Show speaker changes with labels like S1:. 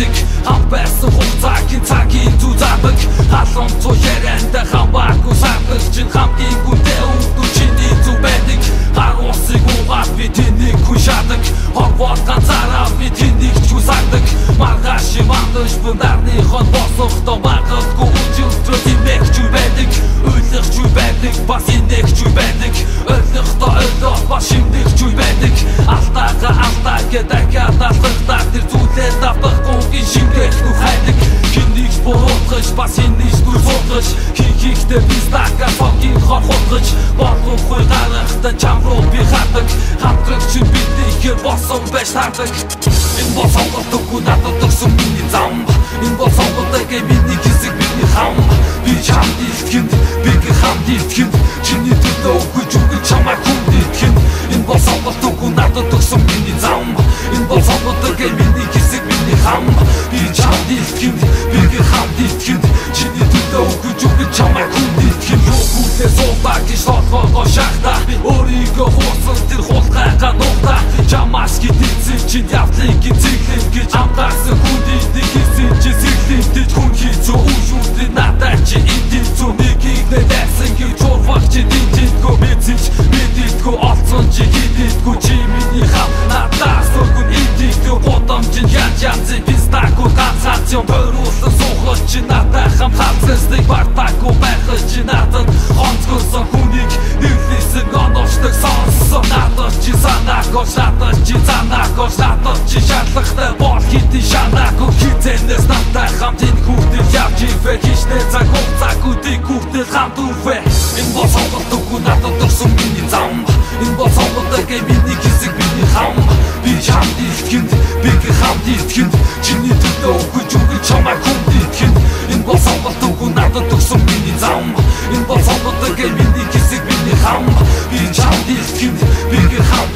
S1: байдаг хам байсан хугацааг цагийн зүү заадаг халуун цоо ярианда хамаагүй сардаг чин хамгийн гүнтэй өвдөө чиний зүү байдаг. Харуусыг угаад би тэнийг хүн шадаг. Хорвол ганцаараа би тэнийг ч үсагдаг маргааш мандаж бундарны хон босохто Хийхийхтэй пистака фокин хор хутгаж Бодлохгүй гарахтан чам руу би хатдаг Хамтраг чинь бидний хэр босон байж тардаг Энэ бол сонголт үгүй надад төгсөн миний зам. Энэ бол сонголт гээ миний хэсэг миний хам. Би чамд илтгэнд би гэ хамд илтгэнд Чиний төлөө үгүй зүгэл чамаа хүнд илтгэнд Энэ бол сонголт үгүй надад төгсөн миний зам. Энэ бол сонголт гээ миний хэсэг миний хам. Би чамд илтгэнд би гэ хамд илтгэнд чамаа хүнд илтгэнд Юу хүлээ суултаа гэж толгоогоо шахта Өөрийгөө хуусан тэр хулгайгаа нухта Чамаас гидэлцэн чинь явдлыг гизэглэн гэж амтаарсан хүндий нэг хийсэн чи сэлэнтэй хүн хийцүү. Үүшүүртэй надад чи зүү нэгийг нэсэн гэж чурвах чи динжитгөө мэдсэж мэдэлтгөө олцсон чи хидэлтгөө чи миний хам. Надаас өргөн эдийгдөө бодомжин янз янзын пистаку ганцаацын бөрүүлсэн суухал чи надад хам хацсыг бартаку байхаж чи надад онцгосон хүнийг нэрлэсэн оновчдаг сонссон надад чи санаагүй надад чи санаагүй надад чи шаардлагатай бол хитэн шанаагүй хизэнээс надад хамт энэ хүүхдэл явж ивэ хичнээн цаг хугацаагүй дэг хүүхдэл хамт үрвэ энэ бол сонголт үгүй надад төрсөн миний зам. Энэ бол сонголт гэ миний хэсэг миний хам. Би хамт илтгэнд би хамт илтгэнд болсон миний зам. Энэ бол цомдог гэмний хэсэг миний хам. Би чам дэлхийн би гэр хам.